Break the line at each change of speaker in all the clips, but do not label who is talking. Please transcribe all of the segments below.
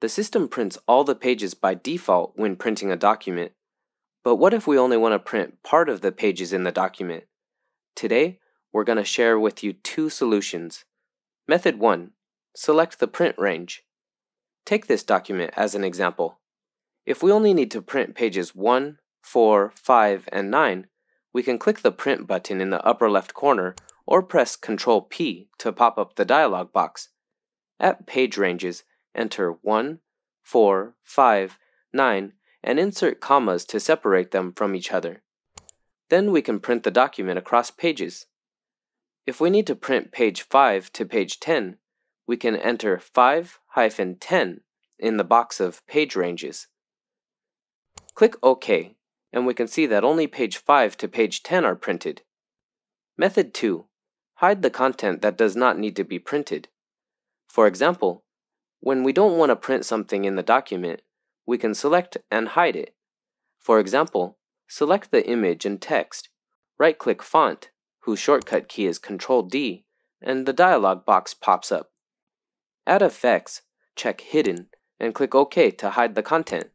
The system prints all the pages by default when printing a document. But what if we only want to print part of the pages in the document? Today, we're going to share with you two solutions. Method 1. Select the print range. Take this document as an example. If we only need to print pages 1, 4, 5, and 9, we can click the Print button in the upper left corner or press Ctrl P to pop up the dialog box. At Page Ranges, enter 1, 4, 5, 9, and insert commas to separate them from each other. Then we can print the document across pages. If we need to print page 5 to page 10, we can enter 5-10 in the box of page ranges. Click OK, and we can see that only page 5 to page 10 are printed. Method 2. Hide the content that does not need to be printed. For example, when we don't want to print something in the document, we can select and hide it. For example, select the image and text, right-click Font, whose shortcut key is Ctrl D, and the dialog box pops up. Add effects, check Hidden, and click OK to hide the content.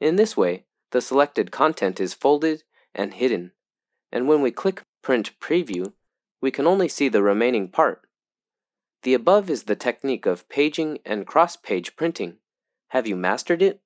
In this way, the selected content is folded and hidden, and when we click Print Preview, we can only see the remaining part. The above is the technique of paging and cross-page printing. Have you mastered it?